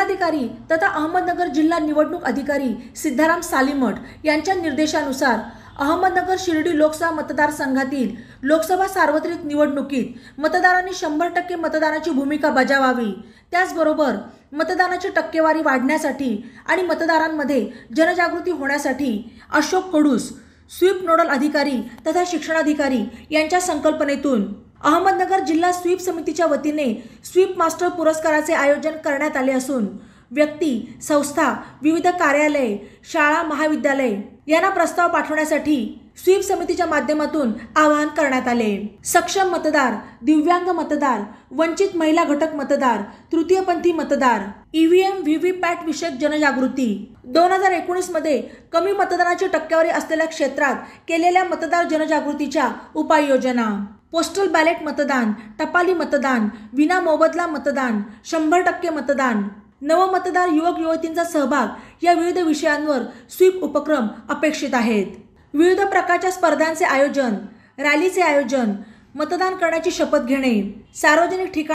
जिल्हाधिकारी तथा अहमदनगर जिल्हा निवडणूक अधिकारी सिद्धाराम सालीमठ यांच्या निर्देशानुसार अहमदनगर शिर्डी लोकसभा मतदारसंघातील लोकसभा सार्वत्रिक निवडणुकीत मतदारांनी शंभर टक्के मतदानाची भूमिका बजावावी. त्याचबरोबर मतदानाची टक्केवारी वाढण्यासाठी आणि मतदारांमध्ये जनजागृती होण्यासाठी अशोक कडूस स्वीप नोडल अधिकारी तथा शिक्षणाधिकारी यांच्या संकल्पनेतून अहमदनगर जिल्हा स्वीप समितीच्या वतीने स्वीप मास्टर पुरस्काराचे आयोजन करण्यात आले असून व्यक्ती संस्था विविध कार्यालये शाळा महाविद्यालये यांना प्रस्ताव पाठवण्यासाठी स्वीप समितीच्या माध्यमातून आवाहन करण्यात आले. सक्षम मतदार दिव्यांग मतदार वंचित महिला घटक मतदार तृतीयपंथी मतदार ईव्हीएम व्हीव्हीपॅट विषयक जनजागृती. दोन हजार एकोणीसमध्ये कमी मतदानाची टक्केवारी असलेल्या क्षेत्रात केलेल्या मतदार जनजागृतीच्या उपाययोजना. पोस्टल बॅलेट मतदान टपाली मतदान विना मोबदला मतदान शंभर टक्के मतदान नवमतदार युवक युवतींचा सहभाग या विविध विषयांवर स्वीप उपक्रम अपेक्षित आहेत. विविध प्रकारच्या स्पर्धांचे आयोजन रॅलीचे आयोजन मतदान करण्याची शपथ घेणे सार्वजनिक ठिकाणी